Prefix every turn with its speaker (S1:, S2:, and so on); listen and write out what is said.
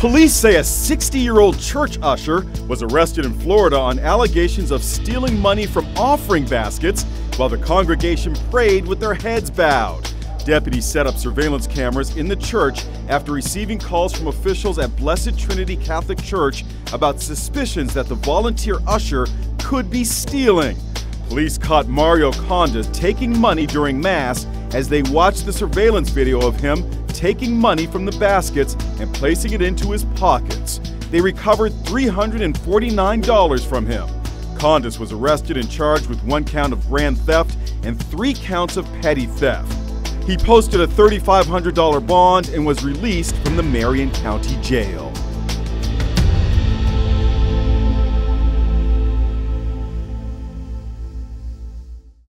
S1: Police say a 60 year old church usher was arrested in Florida on allegations of stealing money from offering baskets while the congregation prayed with their heads bowed. Deputies set up surveillance cameras in the church after receiving calls from officials at Blessed Trinity Catholic Church about suspicions that the volunteer usher could be stealing. Police caught Mario Conda taking money during Mass as they watched the surveillance video of him taking money from the baskets and placing it into his pockets. They recovered $349 from him. Condis was arrested and charged with one count of grand theft and three counts of petty theft. He posted a $3,500 bond and was released from the Marion County Jail.